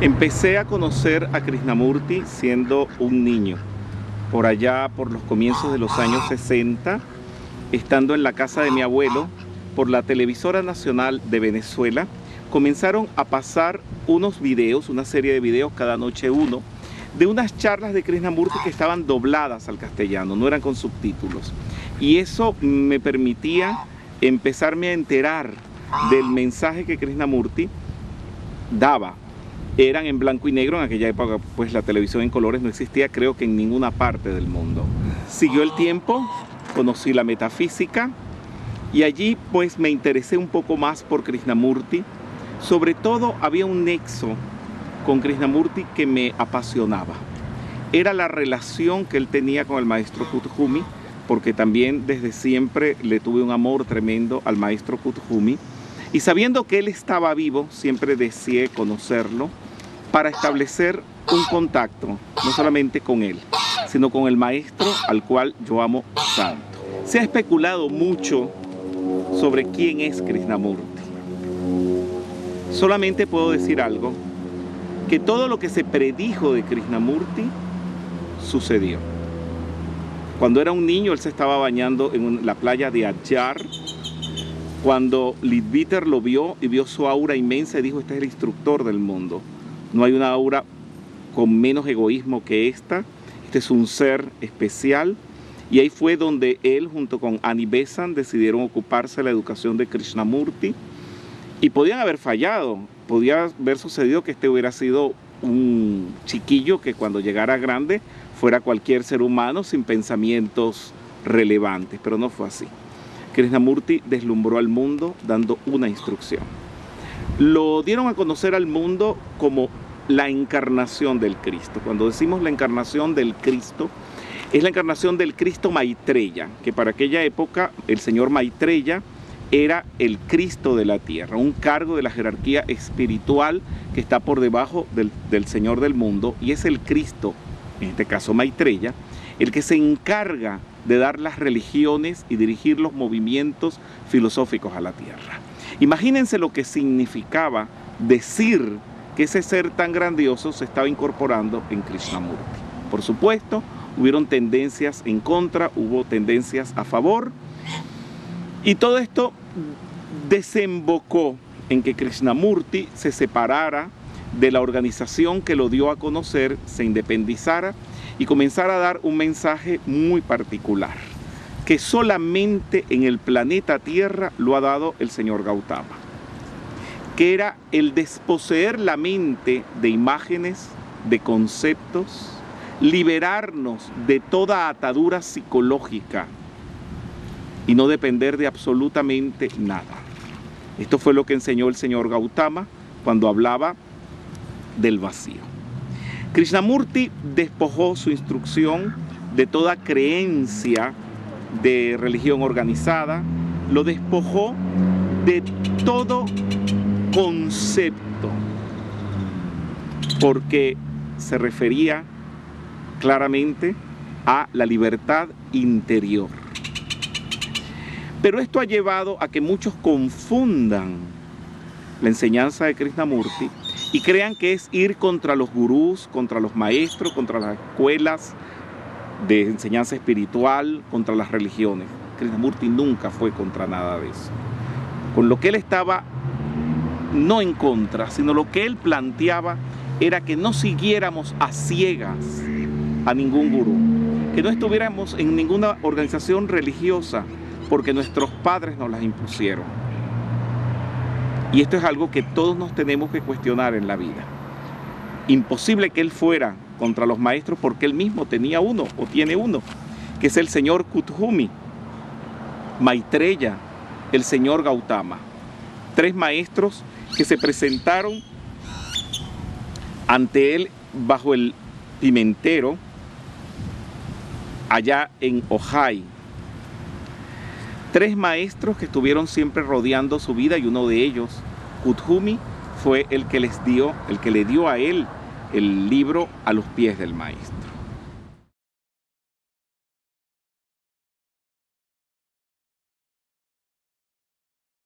Empecé a conocer a Krishnamurti siendo un niño, por allá por los comienzos de los años 60, estando en la casa de mi abuelo, por la televisora nacional de Venezuela, comenzaron a pasar unos videos, una serie de videos cada noche uno, de unas charlas de Krishnamurti que estaban dobladas al castellano, no eran con subtítulos. Y eso me permitía empezarme a enterar del mensaje que Krishnamurti daba eran en blanco y negro. En aquella época, pues la televisión en colores no existía, creo que en ninguna parte del mundo. Siguió el tiempo, conocí la metafísica y allí pues me interesé un poco más por Krishnamurti. Sobre todo había un nexo con Krishnamurti que me apasionaba. Era la relación que él tenía con el maestro Kuthumi, porque también desde siempre le tuve un amor tremendo al maestro Kuthumi. Y sabiendo que él estaba vivo, siempre deseé conocerlo para establecer un contacto, no solamente con él, sino con el maestro al cual yo amo tanto. Se ha especulado mucho sobre quién es Krishnamurti. Solamente puedo decir algo, que todo lo que se predijo de Krishnamurti sucedió. Cuando era un niño, él se estaba bañando en la playa de Adyar. Cuando Lidviter lo vio y vio su aura inmensa dijo, este es el instructor del mundo. No hay una aura con menos egoísmo que esta. Este es un ser especial. Y ahí fue donde él, junto con Annie Besant, decidieron ocuparse de la educación de Krishnamurti. Y podían haber fallado. Podía haber sucedido que este hubiera sido un chiquillo que cuando llegara grande fuera cualquier ser humano sin pensamientos relevantes. Pero no fue así. Krishnamurti deslumbró al mundo dando una instrucción lo dieron a conocer al mundo como la encarnación del Cristo. Cuando decimos la encarnación del Cristo, es la encarnación del Cristo Maitreya, que para aquella época el señor Maitreya era el Cristo de la tierra, un cargo de la jerarquía espiritual que está por debajo del, del Señor del mundo, y es el Cristo, en este caso Maitreya, el que se encarga de dar las religiones y dirigir los movimientos filosóficos a la tierra. Imagínense lo que significaba decir que ese ser tan grandioso se estaba incorporando en Krishnamurti. Por supuesto, hubieron tendencias en contra, hubo tendencias a favor, y todo esto desembocó en que Krishnamurti se separara de la organización que lo dio a conocer, se independizara y comenzara a dar un mensaje muy particular que solamente en el planeta Tierra lo ha dado el señor Gautama, que era el desposeer la mente de imágenes, de conceptos, liberarnos de toda atadura psicológica y no depender de absolutamente nada. Esto fue lo que enseñó el señor Gautama cuando hablaba del vacío. Krishnamurti despojó su instrucción de toda creencia de religión organizada, lo despojó de todo concepto, porque se refería claramente a la libertad interior. Pero esto ha llevado a que muchos confundan la enseñanza de Krishnamurti y crean que es ir contra los gurús, contra los maestros, contra las escuelas, de enseñanza espiritual contra las religiones. Krishnamurti nunca fue contra nada de eso. Con lo que él estaba no en contra, sino lo que él planteaba era que no siguiéramos a ciegas a ningún gurú, que no estuviéramos en ninguna organización religiosa porque nuestros padres nos las impusieron. Y esto es algo que todos nos tenemos que cuestionar en la vida. Imposible que él fuera contra los maestros porque él mismo tenía uno o tiene uno, que es el señor Kuthumi, Maitreya, el señor Gautama. Tres maestros que se presentaron ante él bajo el pimentero allá en Ojai. Tres maestros que estuvieron siempre rodeando su vida y uno de ellos, Kuthumi, fue el que les dio, el que le dio a él el libro a los pies del maestro.